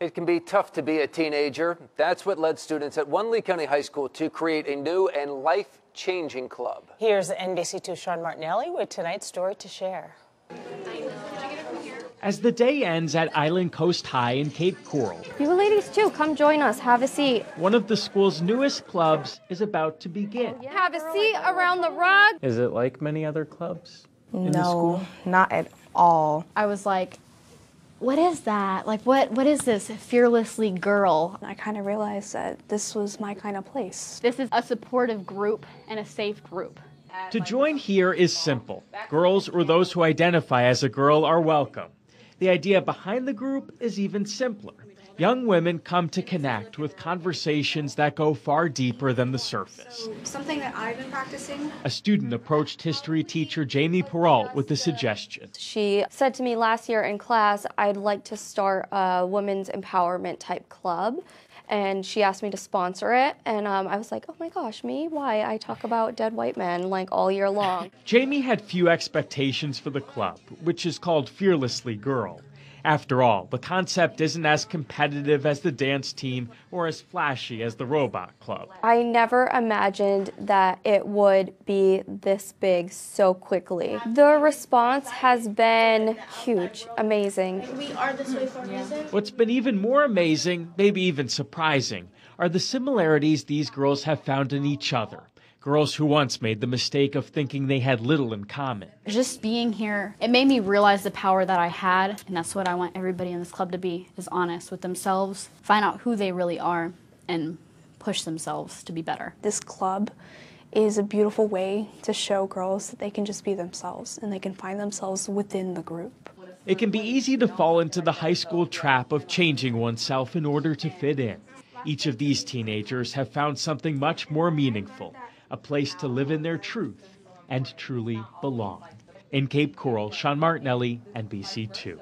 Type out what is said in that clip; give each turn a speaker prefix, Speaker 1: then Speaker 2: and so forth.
Speaker 1: It can be tough to be a teenager. That's what led students at one Lee County High School to create a new and life changing club.
Speaker 2: Here's NBC2 Sean Martinelli with tonight's story to share.
Speaker 3: As the day ends at Island Coast High in Cape Coral,
Speaker 4: You ladies too, come join us. Have a seat.
Speaker 3: one of the school's newest clubs is about to begin.
Speaker 4: Oh, Have a seat around the rug.
Speaker 3: Is it like many other clubs in the
Speaker 5: No,
Speaker 3: school?
Speaker 5: not at all.
Speaker 4: I was like, what is that? Like, what? what is this? Fearlessly girl.
Speaker 6: I kind of realized that this was my kind of place.
Speaker 4: This is a supportive group and a safe group.
Speaker 3: To join here is simple. Girls or those who identify as a girl are welcome. The idea behind the group is even simpler. Young women come to connect with conversations that go far deeper than the surface.
Speaker 6: Something that I've been practicing.
Speaker 3: A student approached history teacher Jamie Peralt with a suggestion.
Speaker 4: She said to me last year in class, I'd like to start a women's empowerment type club. And she asked me to sponsor it. And um, I was like, oh my gosh, me? Why? I talk about dead white men like all year long.
Speaker 3: Jamie had few expectations for the club, which is called Fearlessly Girl. After all, the concept isn't as competitive as the dance team or as flashy as the robot club.
Speaker 4: I never imagined that it would be this big so quickly. The response has been huge, amazing. We are this way for a reason.
Speaker 3: What's been even more amazing, maybe even surprising, are the similarities these girls have found in each other. Girls who once made the mistake of thinking they had little in common.
Speaker 7: just being here it made me realize the power that i had and that's what i want everybody in this club to be is honest with themselves find out who they really are and push themselves to be better
Speaker 6: This club is a beautiful way to show girls that they can just be themselves and they can find themselves within the group.
Speaker 3: It can be easy to fall into the high school trap of changing oneself in order to fit in. Each of these teenagers have found something much more meaningful a place to live in their truth and truly belong. In Cape Coral, Sean Martinelli, NBC2.